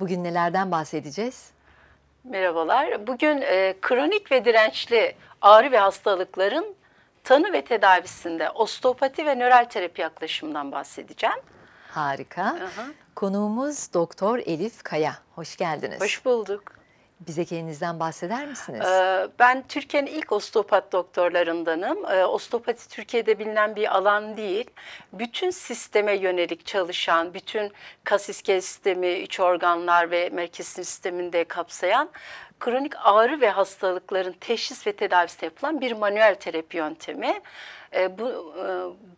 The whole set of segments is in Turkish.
Bugün nelerden bahsedeceğiz? Merhabalar. Bugün e, kronik ve dirençli ağrı ve hastalıkların tanı ve tedavisinde osteopati ve nöral terapi yaklaşımından bahsedeceğim. Harika. Hı Konuğumuz Doktor Elif Kaya. Hoş geldiniz. Hoş bulduk. Bize kendinizden bahseder misiniz? Ee, ben Türkiye'nin ilk osteopat doktorlarındanım. Ee, osteopati Türkiye'de bilinen bir alan değil. Bütün sisteme yönelik çalışan, bütün kas iskelet sistemi, iç organlar ve merkez sisteminde kapsayan kronik ağrı ve hastalıkların teşhis ve tedavisi yapılan bir manuel terapi yöntemi. Ee, bu, e,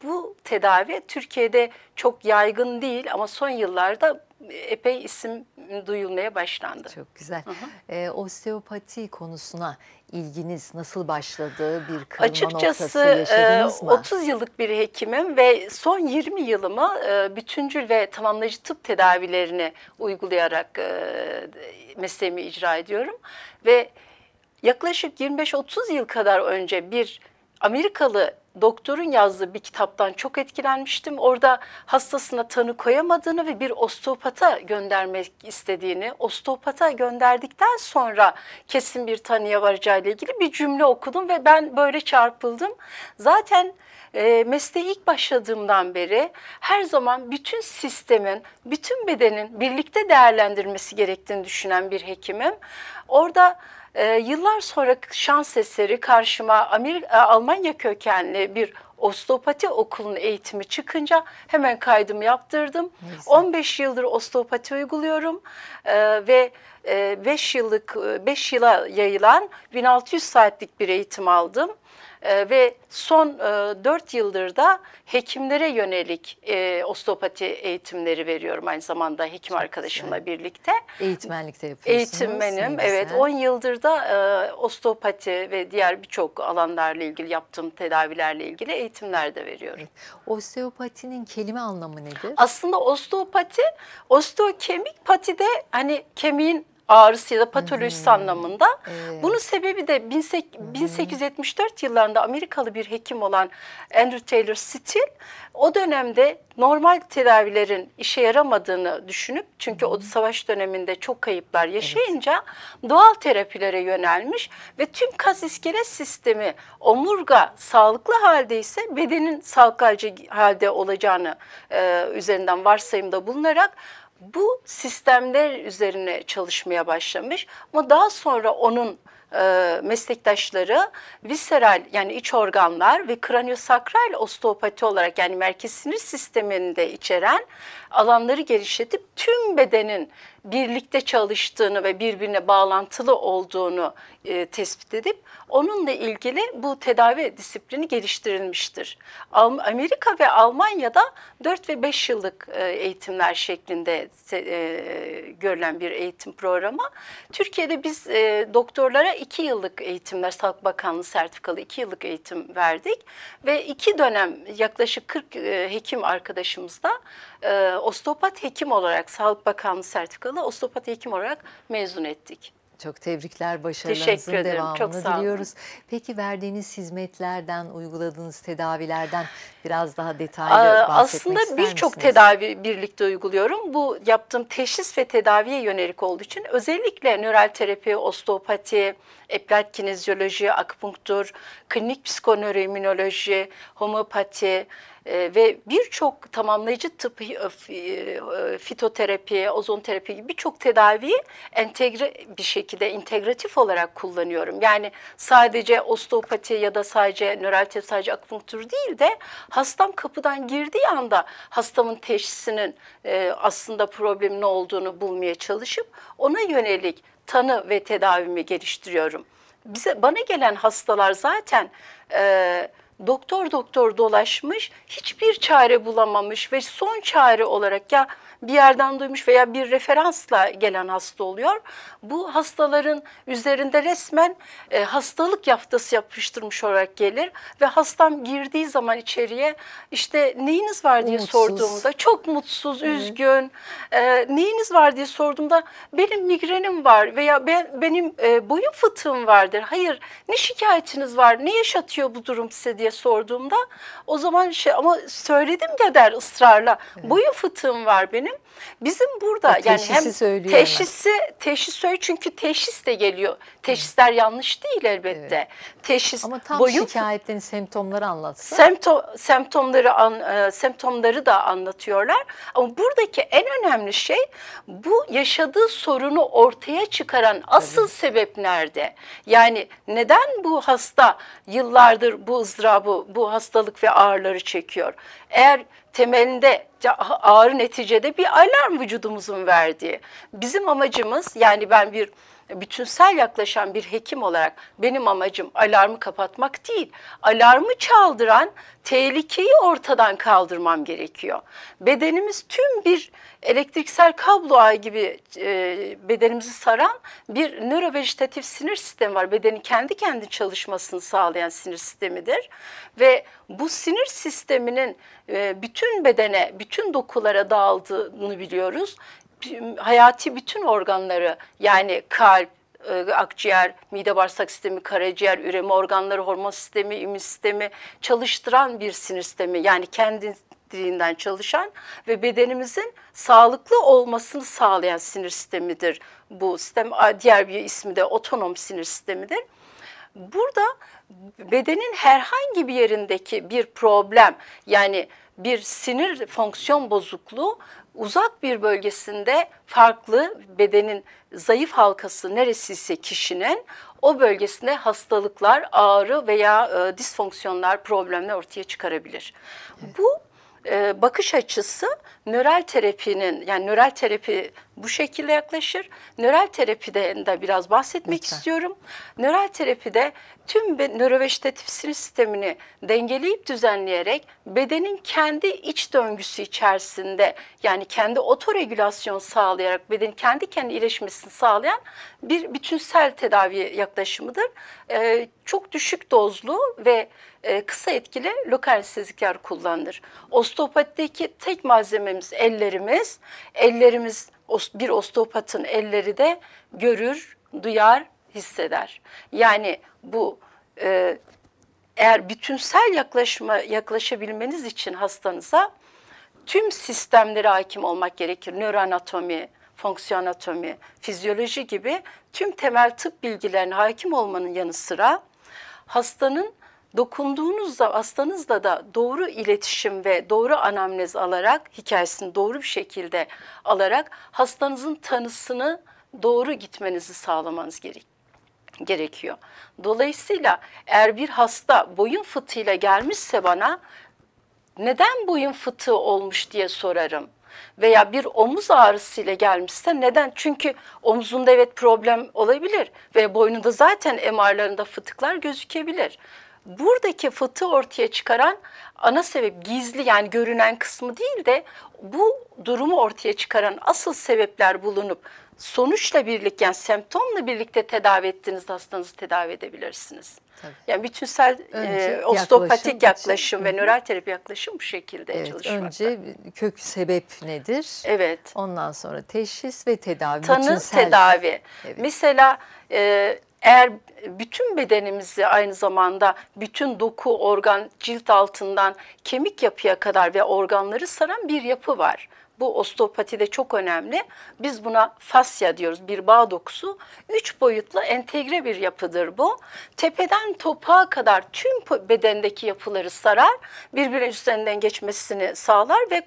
bu tedavi Türkiye'de çok yaygın değil ama son yıllarda epey isim duyulmaya başlandı. Çok güzel. Hı hı. E, osteopati konusuna ilginiz nasıl başladı? Bir kırılma Açıkçası, noktası yaşadınız mı? 30 yıllık bir hekimim ve son 20 yılımı e, bütüncül ve tamamlayıcı tıp tedavilerini uygulayarak e, mesleğimi icra ediyorum. Ve yaklaşık 25-30 yıl kadar önce bir Amerikalı doktorun yazdığı bir kitaptan çok etkilenmiştim. Orada hastasına tanı koyamadığını ve bir osteopata göndermek istediğini, osteopata gönderdikten sonra kesin bir tanıya varacağıyla ilgili bir cümle okudum ve ben böyle çarpıldım. Zaten e, mesleğe ilk başladığımdan beri her zaman bütün sistemin, bütün bedenin birlikte değerlendirmesi gerektiğini düşünen bir hekimim. Orada e, yıllar sonra şans eseri karşıma Amerika, e, Almanya kökenli bir osteopati okulunun eğitimi çıkınca hemen kaydımı yaptırdım. Neyse. 15 yıldır osteopati uyguluyorum e, ve 5 e, yıllık 5 yıla yayılan 1600 saatlik bir eğitim aldım. E, ve son e, 4 yıldır da hekimlere yönelik e, osteopati eğitimleri veriyorum aynı zamanda hekim Çok arkadaşımla güzel. birlikte. Eğitmenlikte yapıyorsunuz. Eğitmenim evet 10 yıldır da e, osteopati ve diğer birçok alanlarla ilgili yaptığım tedavilerle ilgili eğitimler de veriyorum. Evet. Osteopatinin kelime anlamı nedir? Aslında osteopati, osteokemik pati de hani kemiğin ağrısı ya da patolojisi hmm. anlamında. Evet. Bunun sebebi de 1874 yıllarında Amerikalı bir hekim olan Andrew Taylor Still o dönemde normal tedavilerin işe yaramadığını düşünüp çünkü o savaş döneminde çok kayıplar yaşayınca evet. doğal terapilere yönelmiş ve tüm kas iskelet sistemi omurga sağlıklı halde ise bedenin sağlıklı halde olacağını e, üzerinden varsayımda bulunarak bu sistemler üzerine çalışmaya başlamış ama daha sonra onun e, meslektaşları visceral yani iç organlar ve kraniosakral osteopati olarak yani merkez sinir sisteminde içeren alanları geliştirip tüm bedenin birlikte çalıştığını ve birbirine bağlantılı olduğunu e, tespit edip onunla ilgili bu tedavi disiplini geliştirilmiştir. Amerika ve Almanya'da 4 ve 5 yıllık e, eğitimler şeklinde e, görülen bir eğitim programı. Türkiye'de biz e, doktorlara 2 yıllık eğitimler, Sağlık Bakanlığı sertifikalı 2 yıllık eğitim verdik ve 2 dönem yaklaşık 40 e, hekim arkadaşımız da e, osteopat hekim olarak Sağlık Bakanlığı sertifikalı osteopat hekim olarak mezun ettik. Çok tebrikler, başarılarınızın devamını Çok sağ diliyoruz. Peki verdiğiniz hizmetlerden, uyguladığınız tedavilerden biraz daha detaylı Aa, bahsetmek Aslında birçok tedavi birlikte uyguluyorum. Bu yaptığım teşhis ve tedaviye yönelik olduğu için özellikle nöral terapi, osteopati, eplat kinezyoloji, akupunktur, klinik psikonöroimmünoloji, homeopati, e, ve birçok tamamlayıcı tıp, e, e, fitoterapi, ozon terapi gibi birçok tedaviyi entegre bir şekilde integratif olarak kullanıyorum. Yani sadece osteopati ya da sadece nöral terapi, sadece akupunktur değil de hastam kapıdan girdiği anda hastamın teşhisinin e, aslında problemin ne olduğunu bulmaya çalışıp ona yönelik tanı ve tedavimi geliştiriyorum. Bize bana gelen hastalar zaten e, doktor doktor dolaşmış, hiçbir çare bulamamış ve son çare olarak ya bir yerden duymuş veya bir referansla gelen hasta oluyor. Bu hastaların üzerinde resmen e, hastalık yaftası yapıştırmış olarak gelir ve hastam girdiği zaman içeriye işte neyiniz var diye mutsuz. sorduğumda çok mutsuz, Hı. üzgün. E, neyiniz var diye sorduğumda benim migrenim var veya ben benim e, boyun fıtığım vardır. Hayır, ne şikayetiniz var? Ne yaşatıyor bu durum size diye diye sorduğumda o zaman şey ama söyledim ya der ısrarla. Boyun fıtığım var benim. Bizim burada O yani teşhisi hem söylüyor teşhisi teşhis söylüyor çünkü teşhis de geliyor. Teşhisler yanlış değil elbette. Teşhis Ama tam boyun şikayetlerin semptomları anlatsa. Semptom, semptomları an, e, semptomları da anlatıyorlar. Ama buradaki en önemli şey bu yaşadığı sorunu ortaya çıkaran asıl sebep nerede? Yani neden bu hasta yıllardır bu ızdırabı, bu hastalık ve ağrıları çekiyor? Eğer temelinde ağrı neticede bir alarm vücudumuzun verdiği. Bizim amacımız yani ben bir bütünsel yaklaşan bir hekim olarak benim amacım alarmı kapatmak değil. Alarmı çaldıran tehlikeyi ortadan kaldırmam gerekiyor. Bedenimiz tüm bir elektriksel kablo ağı gibi e, bedenimizi saran bir nörovejetatif sinir sistemi var. Bedenin kendi kendi çalışmasını sağlayan sinir sistemidir. Ve bu sinir sisteminin e, bütün bedene, bütün dokulara dağıldığını biliyoruz hayati bütün organları yani kalp, e, akciğer, mide bağırsak sistemi, karaciğer, üreme organları, hormon sistemi, immün sistemi çalıştıran bir sinir sistemi. Yani kendiliğinden çalışan ve bedenimizin sağlıklı olmasını sağlayan sinir sistemidir. Bu sistem diğer bir ismi de otonom sinir sistemidir. Burada bedenin herhangi bir yerindeki bir problem yani bir sinir fonksiyon bozukluğu uzak bir bölgesinde farklı bedenin zayıf halkası neresiyse kişinin o bölgesinde hastalıklar, ağrı veya e, disfonksiyonlar, problemler ortaya çıkarabilir. Bu e, bakış açısı nöral terapinin yani nöral terapi bu şekilde yaklaşır. Nöral terapide de biraz bahsetmek Lütfen. istiyorum. Nöral terapide tüm nörovejetatif sinir sistemini dengeleyip düzenleyerek bedenin kendi iç döngüsü içerisinde yani kendi otoregülasyon sağlayarak bedenin kendi kendi iyileşmesini sağlayan bir bütünsel tedavi yaklaşımıdır. Ee, çok düşük dozlu ve e, kısa etkili lokal anestezikler kullanılır. Osteopatideki tek malzememiz ellerimiz. Ellerimiz bir osteopatın elleri de görür, duyar, hisseder. Yani bu e, eğer bütünsel yaklaşma yaklaşabilmeniz için hastanıza tüm sistemlere hakim olmak gerekir. Nöroanatomi, fonksiyon anatomi, fizyoloji gibi tüm temel tıp bilgilerine hakim olmanın yanı sıra hastanın dokunduğunuzda hastanızla da doğru iletişim ve doğru anamnez alarak hikayesini doğru bir şekilde alarak hastanızın tanısını doğru gitmenizi sağlamanız gerek gerekiyor. Dolayısıyla eğer bir hasta boyun fıtığıyla gelmişse bana neden boyun fıtığı olmuş diye sorarım. Veya bir omuz ağrısıyla gelmişse neden? Çünkü omzunda evet problem olabilir ve boynunda zaten MR'larında fıtıklar gözükebilir. Buradaki fıtığı ortaya çıkaran ana sebep gizli yani görünen kısmı değil de bu durumu ortaya çıkaran asıl sebepler bulunup sonuçla birlikte yani semptomla birlikte tedavi ettiğinizde hastanızı tedavi edebilirsiniz. Tabii. Yani bütünsel Önce e, osteopatik yaklaşım yaklaşım, ve nöral terapi yaklaşım bu şekilde Evet, çalışmakta. önce kök sebep nedir? Evet. Ondan sonra teşhis ve tedavi. Tanı, bütünsel. tedavi. Evet. Mesela e, eğer bütün bedenimizi aynı zamanda bütün doku, organ, cilt altından kemik yapıya kadar ve organları saran bir yapı var. Bu osteopatide çok önemli. Biz buna fasya diyoruz, bir bağ dokusu. Üç boyutlu entegre bir yapıdır bu. Tepeden topuğa kadar tüm bedendeki yapıları sarar, birbirinin üzerinden geçmesini sağlar ve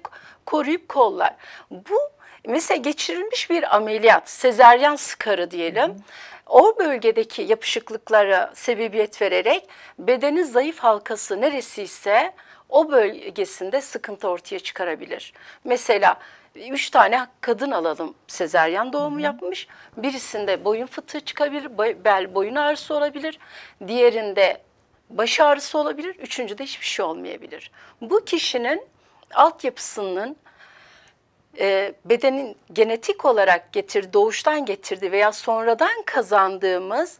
koruyup kollar. Bu mesela geçirilmiş bir ameliyat, sezeryan skarı diyelim. O bölgedeki yapışıklıklara sebebiyet vererek bedenin zayıf halkası neresiyse o bölgesinde sıkıntı ortaya çıkarabilir. Mesela üç tane kadın alalım sezeryan doğumu yapmış. Birisinde boyun fıtığı çıkabilir, bel boyun ağrısı olabilir. Diğerinde baş ağrısı olabilir. Üçüncüde hiçbir şey olmayabilir. Bu kişinin altyapısının e, bedenin genetik olarak getir, doğuştan getirdi veya sonradan kazandığımız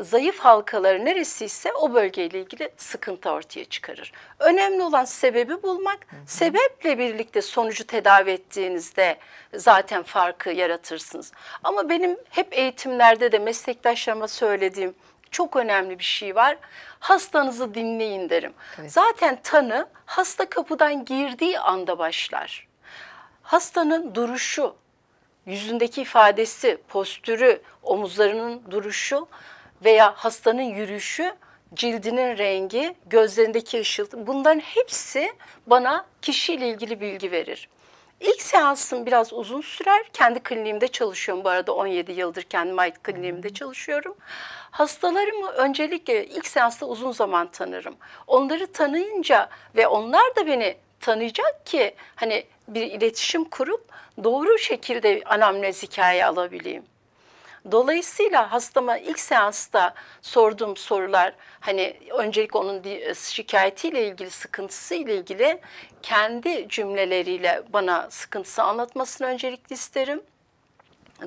zayıf halkaları neresiyse o bölgeyle ilgili sıkıntı ortaya çıkarır. Önemli olan sebebi bulmak. Sebeple birlikte sonucu tedavi ettiğinizde zaten farkı yaratırsınız. Ama benim hep eğitimlerde de meslektaşlarıma söylediğim çok önemli bir şey var. Hastanızı dinleyin derim. Evet. Zaten tanı hasta kapıdan girdiği anda başlar. Hastanın duruşu, yüzündeki ifadesi, postürü, omuzlarının duruşu veya hastanın yürüyüşü, cildinin rengi, gözlerindeki ışıltı bunların hepsi bana kişiyle ilgili bilgi verir. İlk seansım biraz uzun sürer. Kendi kliniğimde çalışıyorum bu arada 17 yıldır kendi ait kliniğimde çalışıyorum. Hastalarımı öncelikle ilk seansta uzun zaman tanırım. Onları tanıyınca ve onlar da beni tanıyacak ki hani bir iletişim kurup doğru şekilde anamnez hikaye alabileyim. Dolayısıyla hastama ilk seansta sorduğum sorular hani öncelik onun şikayetiyle ilgili, sıkıntısıyla ilgili kendi cümleleriyle bana sıkıntısı anlatmasını öncelikli isterim.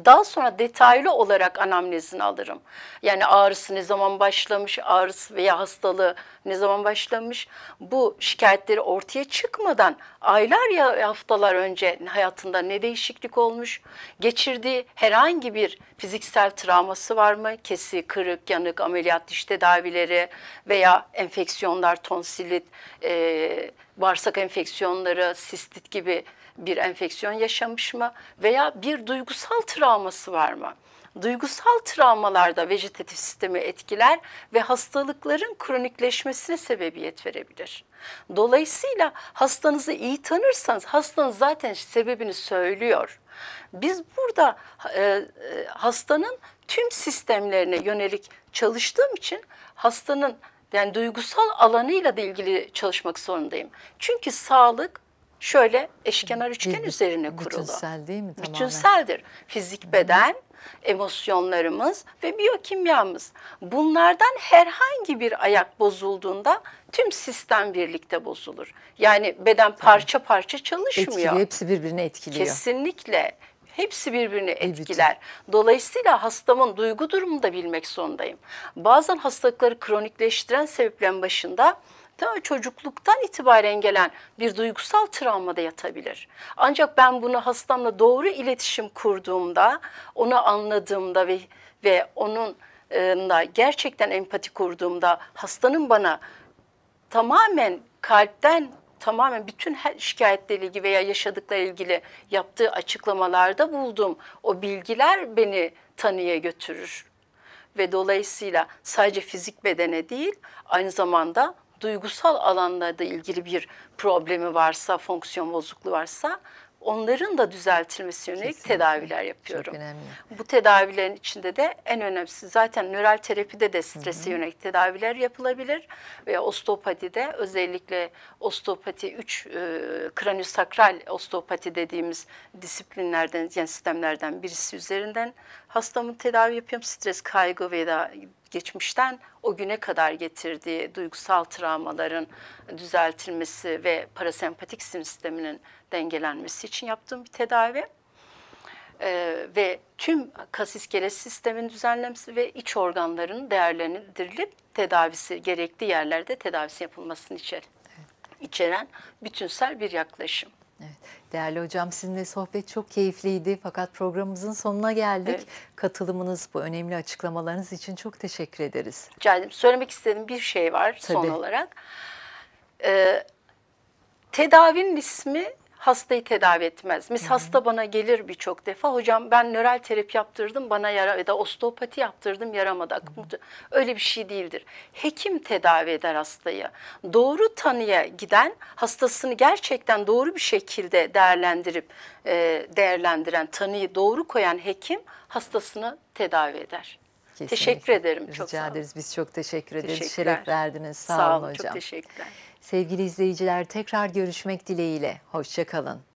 Daha sonra detaylı olarak anamnezini alırım. Yani ağrısı ne zaman başlamış, ağrısı veya hastalığı ne zaman başlamış. Bu şikayetleri ortaya çıkmadan aylar ya haftalar önce hayatında ne değişiklik olmuş, geçirdiği herhangi bir fiziksel travması var mı? Kesi, kırık, yanık, ameliyat diş tedavileri veya enfeksiyonlar, tonsilit, e, bağırsak enfeksiyonları, sistit gibi bir enfeksiyon yaşamış mı veya bir duygusal travması var mı? Duygusal travmalarda vejetatif sistemi etkiler ve hastalıkların kronikleşmesine sebebiyet verebilir. Dolayısıyla hastanızı iyi tanırsanız hastanız zaten sebebini söylüyor. Biz burada e, hastanın tüm sistemlerine yönelik çalıştığım için hastanın yani duygusal alanıyla da ilgili çalışmak zorundayım. Çünkü sağlık şöyle eşkenar üçgen Bir- üzerine kurulu. Bütünsel değil mi tamamen? Bütünseldir. Fizik beden, emosyonlarımız ve biyokimyamız. Bunlardan herhangi bir ayak bozulduğunda tüm sistem birlikte bozulur. Yani beden parça parça çalışmıyor. Etkiliyor, hepsi birbirini etkiliyor. Kesinlikle. Hepsi birbirini bütün. etkiler. Dolayısıyla hastamın duygu durumunu da bilmek zorundayım. Bazen hastalıkları kronikleştiren sebeplerin başında ta çocukluktan itibaren gelen bir duygusal travma da yatabilir. Ancak ben bunu hastamla doğru iletişim kurduğumda, onu anladığımda ve ve onun e, gerçekten empati kurduğumda hastanın bana tamamen kalpten tamamen bütün her şikayetle ilgili veya yaşadıkları ilgili yaptığı açıklamalarda bulduğum o bilgiler beni tanıya götürür. Ve dolayısıyla sadece fizik bedene değil aynı zamanda duygusal alanlarda ilgili bir problemi varsa, fonksiyon bozukluğu varsa onların da düzeltilmesi yönelik Kesinlikle. tedaviler yapıyorum. Çok önemli. Bu tedavilerin içinde de en önemlisi zaten nöral terapide de strese yönelik tedaviler yapılabilir ve osteopatide özellikle osteopati 3 e, kraniosakral osteopati dediğimiz disiplinlerden yani sistemlerden birisi üzerinden hastamın tedavi yapıyorum. Stres, kaygı veya geçmişten o güne kadar getirdiği duygusal travmaların düzeltilmesi ve parasempatik sinir sisteminin dengelenmesi için yaptığım bir tedavi. Ee, ve tüm kas iskelet sistemin düzenlenmesi ve iç organların değerlendirilip tedavisi gerekli yerlerde tedavisi yapılmasını içer, içeren bütünsel bir yaklaşım. Evet. Değerli hocam sizinle sohbet çok keyifliydi fakat programımızın sonuna geldik. Evet. Katılımınız, bu önemli açıklamalarınız için çok teşekkür ederiz. Rica ederim. Söylemek istediğim bir şey var son Tabii. olarak. Ee, tedavinin ismi hastayı tedavi etmez. Mis hasta bana gelir birçok defa. Hocam ben nöral terapi yaptırdım bana yara ya da osteopati yaptırdım yaramadı. Öyle bir şey değildir. Hekim tedavi eder hastayı. Doğru tanıya giden hastasını gerçekten doğru bir şekilde değerlendirip e, değerlendiren tanıyı doğru koyan hekim hastasını tedavi eder. Kesinlikle. Teşekkür ederim. Rica Çok ederiz. Biz çok teşekkür ederiz. Şeref verdiniz. Sağ, Sağ olun olun. hocam. Çok teşekkürler. Sevgili izleyiciler tekrar görüşmek dileğiyle. Hoşçakalın.